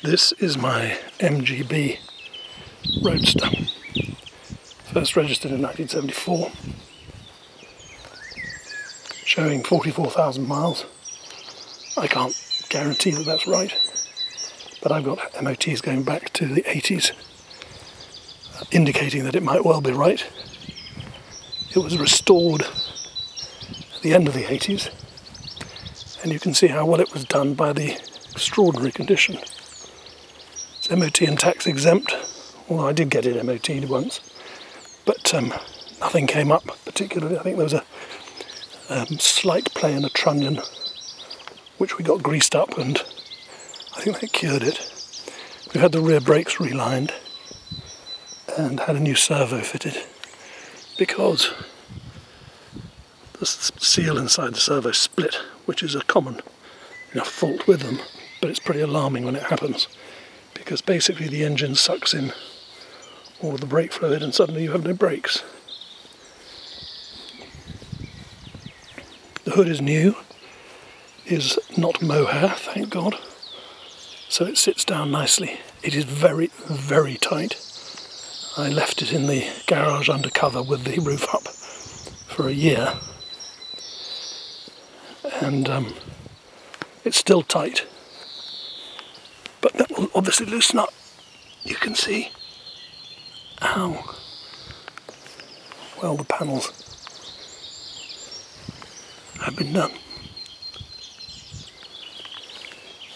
This is my MGB Roadster. First registered in 1974. Showing 44,000 miles. I can't guarantee that that's right, but I've got MOTs going back to the 80s indicating that it might well be right. It was restored at the end of the 80s, and you can see how well it was done by the extraordinary condition. MOT and tax exempt, although I did get it MOT'd once, but um, nothing came up particularly. I think there was a um, slight play in a trunnion, which we got greased up, and I think that cured it. We've had the rear brakes relined and had a new servo fitted because the seal inside the servo split, which is a common enough fault with them, but it's pretty alarming when it happens because basically the engine sucks in all the brake fluid and suddenly you have no brakes. The hood is new, is not mohair, thank God, so it sits down nicely. It is very, very tight. I left it in the garage undercover with the roof up for a year and um, it's still tight but that will obviously loosen up you can see how well the panels have been done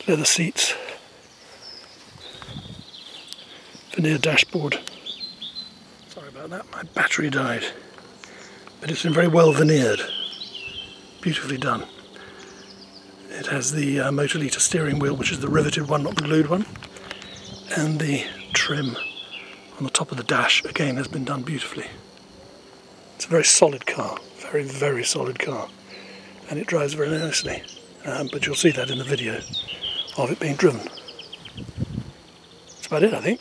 leather seats veneer dashboard Sorry about that, my battery died. But it's been very well veneered, beautifully done. It has the uh, Moto-Lita steering wheel, which is the riveted one, not the glued one. And the trim on the top of the dash, again, has been done beautifully. It's a very solid car, very, very solid car. And it drives very nicely. Um, but you'll see that in the video of it being driven. That's about it, I think.